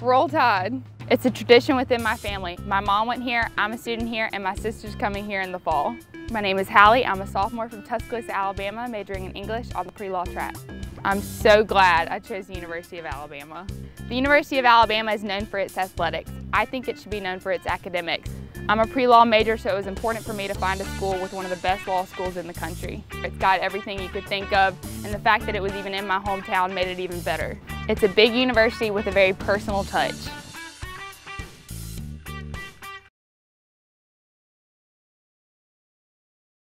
Roll Tide. It's a tradition within my family. My mom went here, I'm a student here, and my sister's coming here in the fall. My name is Hallie. I'm a sophomore from Tuscaloosa, Alabama, majoring in English on the pre-law track. I'm so glad I chose the University of Alabama. The University of Alabama is known for its athletics. I think it should be known for its academics. I'm a pre-law major, so it was important for me to find a school with one of the best law schools in the country. It's got everything you could think of, and the fact that it was even in my hometown made it even better. It's a big university with a very personal touch.